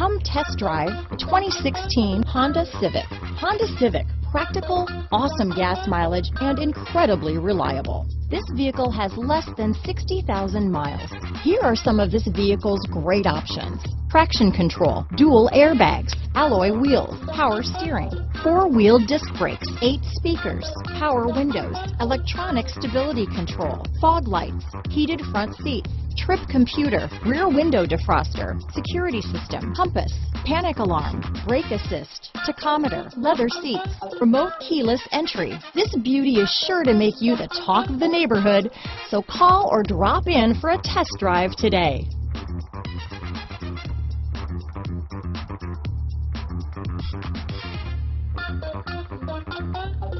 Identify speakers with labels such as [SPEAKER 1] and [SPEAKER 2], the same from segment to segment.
[SPEAKER 1] Come test drive the 2016 Honda Civic. Honda Civic, practical, awesome gas mileage, and incredibly reliable. This vehicle has less than 60,000 miles. Here are some of this vehicle's great options. Traction control, dual airbags, alloy wheels, power steering, four-wheel disc brakes, eight speakers, power windows, electronic stability control, fog lights, heated front seats, trip computer, rear window defroster, security system, compass, panic alarm, brake assist, tachometer, leather seats, remote keyless entry. This beauty is sure to make you the talk of the neighborhood, so call or drop in for a test drive today.
[SPEAKER 2] Thank you.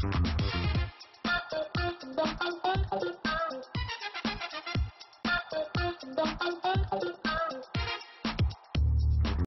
[SPEAKER 2] certain.